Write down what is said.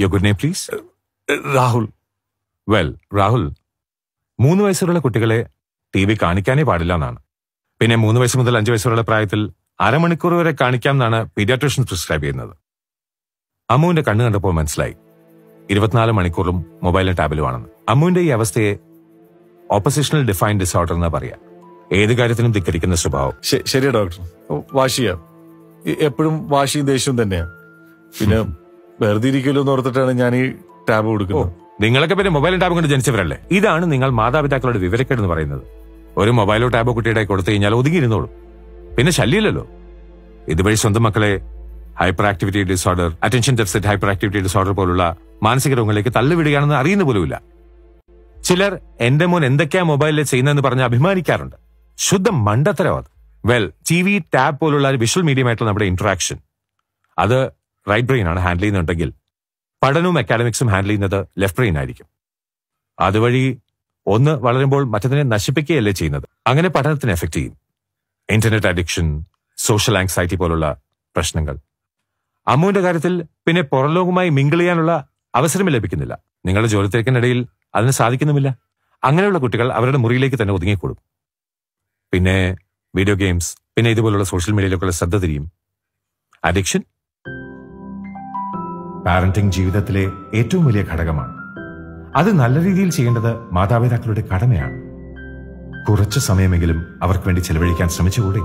യോ good name please Rahul well Rahul മൂന്ന് വയസ്സുള്ള കുട്ടികളെ ടി വി കാണിക്കാനേ പാടില്ല എന്നാണ്. പിന്നെ മൂന്ന് വയസ്സ് മുതൽ അഞ്ച് വയസ്സുള്ള പ്രായത്തിൽ അരമണിക്കൂർ വരെ കാണിക്കാം എന്നാണ് പീഡിയാട്രീഷ്യൻ പ്രിസ്ക്രൈബ് ചെയ്യുന്നത്. അമ്മുവിന്റെ കണ്ണ് കണ്ടപ്പോൾ മനസ്സിലായി. ഇരുപത്തിനാല് മണിക്കൂറും മൊബൈലും ടാബിലുമാണെന്ന് അമ്മുവിന്റെ ഈ അവസ്ഥയെ ഓപ്പോസിഷണൽ ഡിഫൈൻ ഡിസോർഡർ എന്ന് പറയാം. ഏത് കാര്യത്തിനും ധിക്കരിക്കുന്ന സ്വഭാവം. ശ- ശരിയാ ഡോക്ടർ വാശിയാ. എപ്പോഴും വാശിയും ദേഷ്യവും തന്നെയാ. പിന്നെ വെറുതെ ഇരിക്കുമല്ലോ ഓർത്തിട്ടാണ് ഞാൻ ഈ ടാബ് കൊടുക്കുന്നത്. നിങ്ങളൊക്കെ പിന്നെ മൊബൈലും ടാബും കൊണ്ട് ജനിച്ചവരല്ലേ? ഇതാണ് നിങ്ങൾ മാതാപിതാക്കളുടെ വിവരക്കേട് എന്ന് പറയുന്നത്. ഒരു മൊബൈലോ ടാബോ കുട്ടിയുടെ കൊടുത്തു കഴിഞ്ഞാൽ ഒതുങ്ങിയിരുന്നോളും പിന്നെ ശല്യമില്ലല്ലോ. ഇതുവഴി സ്വന്തം മക്കളെ hyperactivity disorder attention deficit hyperactivity disorder പോലുള്ള മാനസിക രോഗങ്ങളിലേക്ക് തള്ളിവിടുകയാണെന്ന് അറിയുന്ന പോലുമില്ല. ചിലർ എന്റെ മോൻ എന്തൊക്കെയാ മൊബൈലിൽ ചെയ്യുന്നതെന്ന് പറഞ്ഞ് അഭിമാനിക്കാറുണ്ട്. ശുദ്ധ മണ്ടത്തരം വെൽ ടി വി ടാബ് പോലുള്ള വിഷ്വൽ മീഡിയമായിട്ടുള്ള നമ്മുടെ ഇന്ററാക്ഷൻ അത് റൈറ്റ് ബ്രെയിൻ ആണ് ഹാൻഡിൽ ചെയ്യുന്നുണ്ടെങ്കിൽ പഠനവും അക്കാഡമിക്സും ഹാൻഡിൽ ചെയ്യുന്നത് ലെഫ്റ്റ് ബ്രെയിൻ ആയിരിക്കും. അതുവഴി ഒന്ന് വളരുമ്പോൾ മറ്റതിനെ നശിപ്പിക്കുകയല്ലേ ചെയ്യുന്നത്. അങ്ങനെ പഠനത്തിന് എഫക്ട് ചെയ്യും. ഇന്റർനെറ്റ് അഡിക്ഷൻ സോഷ്യൽ ആങ്സൈറ്റി പോലുള്ള പ്രശ്നങ്ങൾ. അമ്മുവിന്റെ കാര്യത്തിൽ പിന്നെ പുറംലോകവുമായി മിങ്കിൾ ചെയ്യാനുള്ള അവസരം ലഭിക്കുന്നില്ല. നിങ്ങളുടെ ജോലി തിരക്കിനിടയിൽ അതിന് സാധിക്കുന്നുമില്ല. അങ്ങനെയുള്ള കുട്ടികൾ അവരുടെ മുറിയിലേക്ക് തന്നെ ഒതുങ്ങിക്കൂടും. പിന്നെ വീഡിയോ ഗെയിംസ് പിന്നെ ഇതുപോലുള്ള സോഷ്യൽ മീഡിയയിലേക്കുള്ള ശ്രദ്ധ തിരിയും. അഡിക്ഷൻ പാരന്റിംഗ് ജീവിതത്തിലെ ഏറ്റവും വലിയ ഘടകമാണ്. അത് നല്ല രീതിയിൽ ചെയ്യേണ്ടത് മാതാപിതാക്കളുടെ കടമയാണ്. കുറച്ച് സമയമെങ്കിലും അവർക്ക് വേണ്ടി ചെലവഴിക്കാൻ ശ്രമിച്ചുകൂടെ?